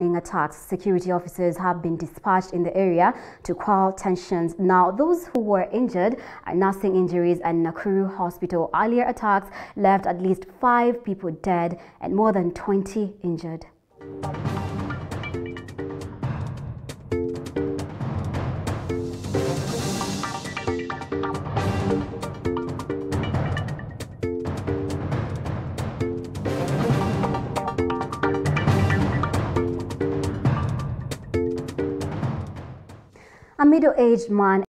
attacks, security officers have been dispatched in the area to quell tensions. Now, those who were injured are nursing injuries at Nakuru Hospital. Earlier attacks left at least five people dead and more than 20 injured. A middle-aged man